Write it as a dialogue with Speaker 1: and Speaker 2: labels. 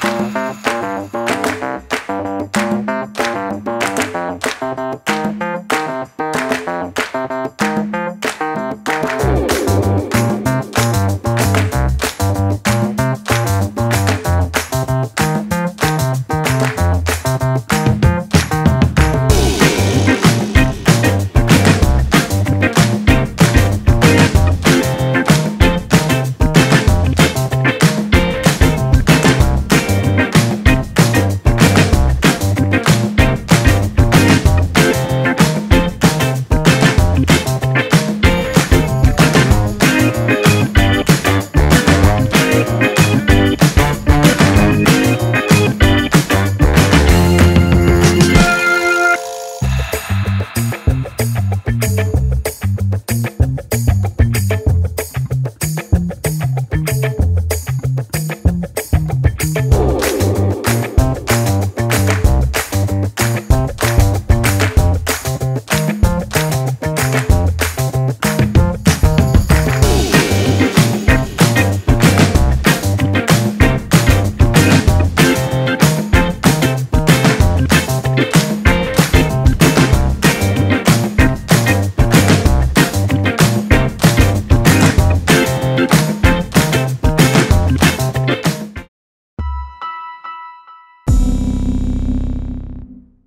Speaker 1: Bye.